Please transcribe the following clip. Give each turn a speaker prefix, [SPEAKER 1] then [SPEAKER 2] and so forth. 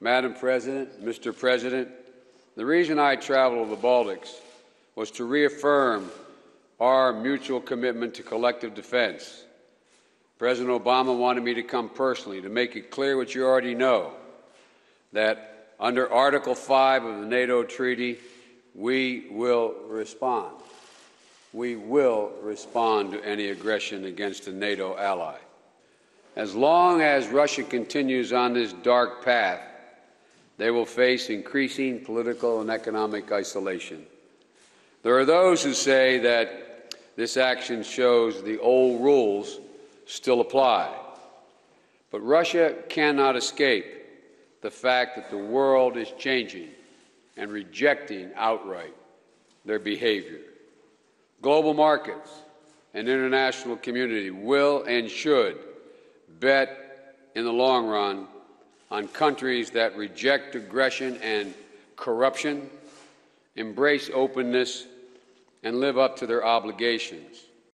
[SPEAKER 1] Madam President, Mr. President, the reason I traveled to the Baltics was to reaffirm our mutual commitment to collective defense. President Obama wanted me to come personally to make it clear what you already know that under Article 5 of the NATO Treaty, we will respond. We will respond to any aggression against a NATO ally. As long as Russia continues on this dark path, they will face increasing political and economic isolation. There are those who say that this action shows the old rules still apply. But Russia cannot escape the fact that the world is changing and rejecting outright their behavior. Global markets and international community will and should bet in the long run on countries that reject aggression and corruption, embrace openness, and live up to their obligations.